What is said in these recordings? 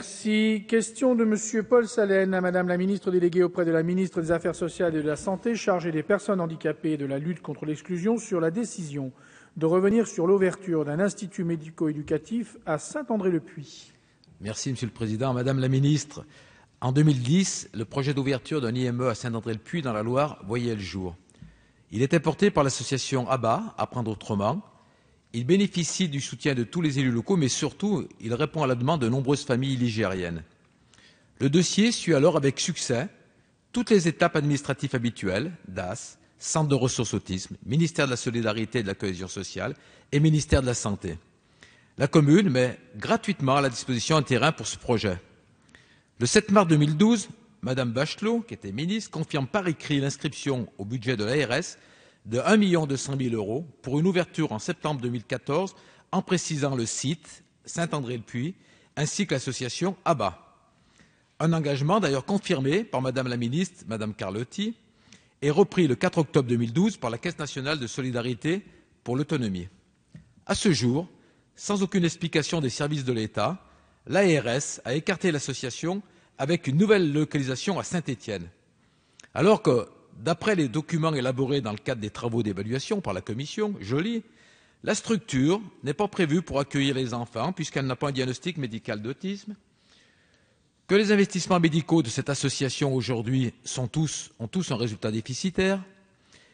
Merci. Question de Monsieur Paul Salen à Madame la ministre déléguée auprès de la ministre des Affaires sociales et de la Santé, chargée des personnes handicapées et de la lutte contre l'exclusion, sur la décision de revenir sur l'ouverture d'un institut médico-éducatif à Saint-André-le-Puy. Merci Monsieur le Président. Madame la ministre, en 2010, le projet d'ouverture d'un IME à Saint-André-le-Puy dans la Loire voyait le jour. Il était porté par l'association ABBA, Apprendre autrement. Il bénéficie du soutien de tous les élus locaux, mais surtout, il répond à la demande de nombreuses familles ligériennes. Le dossier suit alors avec succès toutes les étapes administratives habituelles, DAS, Centre de ressources autisme, ministère de la Solidarité et de la Cohésion sociale et ministère de la Santé. La commune met gratuitement à la disposition un terrain pour ce projet. Le 7 mars 2012, Madame Bachelot, qui était ministre, confirme par écrit l'inscription au budget de l'ARS de 1 200 000 euros pour une ouverture en septembre 2014 en précisant le site Saint-André-le-Puy ainsi que l'association ABBA. Un engagement d'ailleurs confirmé par Madame la ministre, Madame Carlotti, et repris le 4 octobre 2012 par la Caisse nationale de solidarité pour l'autonomie. À ce jour, sans aucune explication des services de l'État, l'ARS a écarté l'association avec une nouvelle localisation à Saint-Étienne. Alors que, d'après les documents élaborés dans le cadre des travaux d'évaluation par la commission, je lis, la structure n'est pas prévue pour accueillir les enfants puisqu'elle n'a pas un diagnostic médical d'autisme, que les investissements médicaux de cette association aujourd'hui ont tous un résultat déficitaire,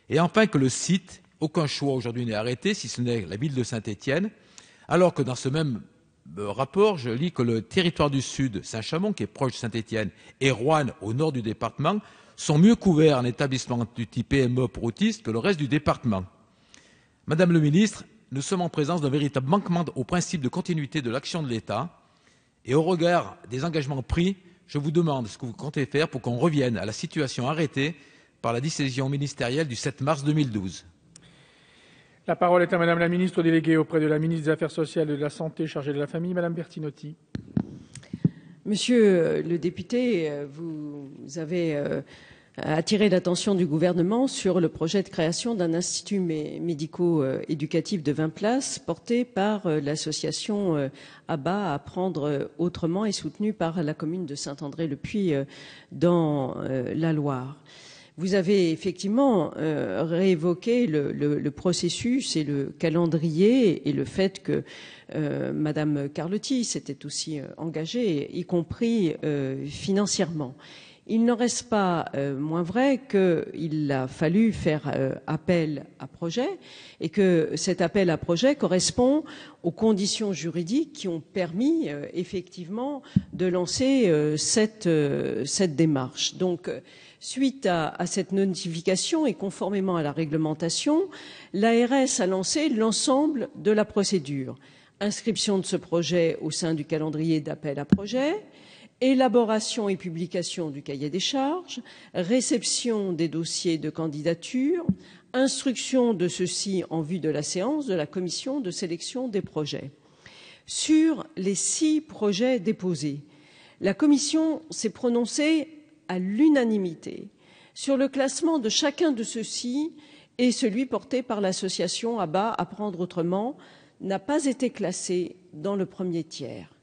et enfin que le site, aucun choix aujourd'hui n'est arrêté, si ce n'est la ville de Saint-Étienne, alors que dans ce même rapport, je lis que le territoire du Sud, Saint-Chamond, qui est proche de Saint-Étienne, et Rouen, au nord du département, sont mieux couverts en établissement du type PME pour autistes que le reste du département. Madame le ministre, nous sommes en présence d'un véritable manquement au principe de continuité de l'action de l'État et au regard des engagements pris, je vous demande ce que vous comptez faire pour qu'on revienne à la situation arrêtée par la décision ministérielle du 7 mars 2012. La parole est à Madame la ministre déléguée auprès de la ministre des Affaires sociales et de la Santé, chargée de la famille, Madame Bertinotti. Monsieur le député, vous avez euh, attiré l'attention du gouvernement sur le projet de création d'un institut médico-éducatif de 20 places porté par euh, l'association euh, ABBA Apprendre autrement et soutenu par la commune de Saint-André-le-Puy dans la Loire. Vous avez effectivement réévoqué le, processus et le calendrier et le fait que euh, Madame Carlotti s'était aussi euh, engagée, y compris euh, financièrement. Il n'en reste pas moins vrai qu'il a fallu faire appel à projet et que cet appel à projet correspond aux conditions juridiques qui ont permis effectivement de lancer cette, démarche. Donc, suite à, à, cette notification et conformément à la réglementation, l'ARS a lancé l'ensemble de la procédure inscription de ce projet au sein du calendrier d'appel à projet, élaboration et publication du cahier des charges, réception des dossiers de candidature, instruction de ceux-ci en vue de la séance de la commission de sélection des projets. Sur les six projets déposés, la commission s'est prononcée à l'unanimité sur le classement de chacun de ceux-ci et celui porté par l'association ABBA Apprendre autrement n'a pas été classé dans le premier tiers.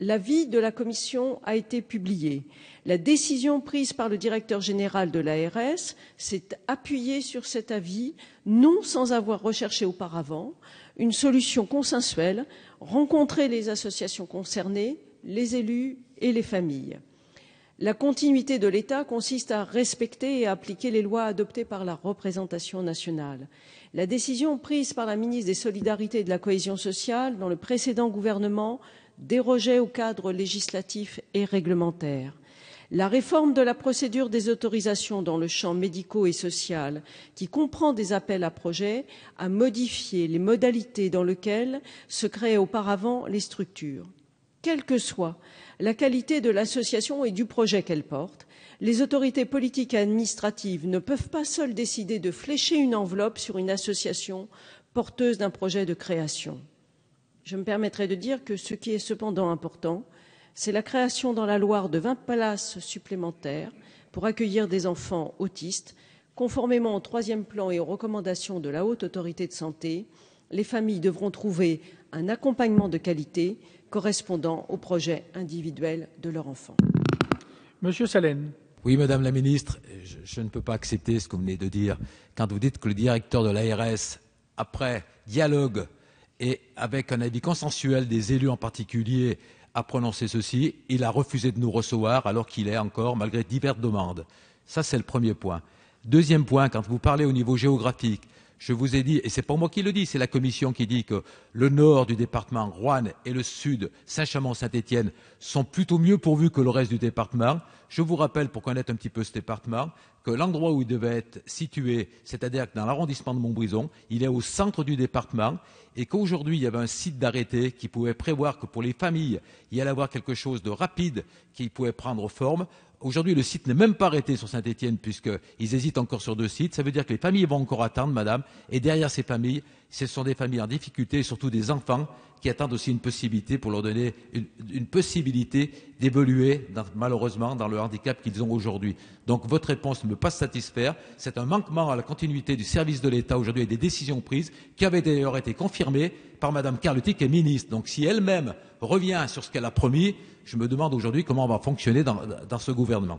L'avis de la Commission a été publié. La décision prise par le directeur général de l'ARS s'est appuyée sur cet avis, non sans avoir recherché auparavant une solution consensuelle, rencontré les associations concernées, les élus et les familles. La continuité de l'État consiste à respecter et à appliquer les lois adoptées par la représentation nationale. La décision prise par la ministre des Solidarités et de la Cohésion sociale dans le précédent gouvernement dérogeait au cadre législatif et réglementaire. La réforme de la procédure des autorisations dans le champ médico et social, qui comprend des appels à projets, a modifié les modalités dans lesquelles se créaient auparavant les structures. Quelle que soit la qualité de l'association et du projet qu'elle porte, les autorités politiques et administratives ne peuvent pas seules décider de flécher une enveloppe sur une association porteuse d'un projet de création. Je me permettrai de dire que ce qui est cependant important, c'est la création dans la Loire de 20 places supplémentaires pour accueillir des enfants autistes, conformément au troisième plan et aux recommandations de la Haute Autorité de Santé. Les familles devront trouver un accompagnement de qualité correspondant au projet individuel de leur enfant. Monsieur Salen. Oui, Madame la Ministre, je, je, ne peux pas accepter ce que vous venez de dire quand vous dites que le directeur de l'ARS, après dialogue et avec un avis consensuel des élus en particulier, a prononcé ceci. Il a refusé de nous recevoir alors qu'il est encore, malgré diverses demandes. Ça, c'est le premier point. Deuxième point, quand vous parlez au niveau géographique, je vous ai dit, et c'est pas moi qui le dis, c'est la Commission qui dit que le nord du département, Rouen, et le sud, Saint-Chamond-Saint-Étienne, sont plutôt mieux pourvus que le reste du département. Je vous rappelle, pour connaître un petit peu ce département, que l'endroit où il devait être situé, c'est-à-dire dans l'arrondissement de Montbrison, il est au centre du département, et qu'aujourd'hui, il y avait un site d'arrêté qui pouvait prévoir que pour les familles, il y allait avoir quelque chose de rapide qui pouvait prendre forme. Aujourd'hui, le site n'est même pas arrêté sur Saint-Etienne puisqu'ils hésitent encore sur deux sites. Ça veut dire que les familles vont encore attendre, madame. Et derrière ces familles, ce sont des familles en difficulté et surtout des enfants qui attendent aussi une possibilité pour leur donner une, possibilité d'évoluer malheureusement dans le handicap qu'ils ont aujourd'hui. Donc votre réponse ne peut pas satisfaire. C'est un manquement à la continuité du service de l'État aujourd'hui et des décisions prises qui avaient d'ailleurs été confirmées par Madame Carletti qui est ministre. Donc si elle-même revient sur ce qu'elle a promis, je me demande aujourd'hui comment on va fonctionner dans ce gouvernement.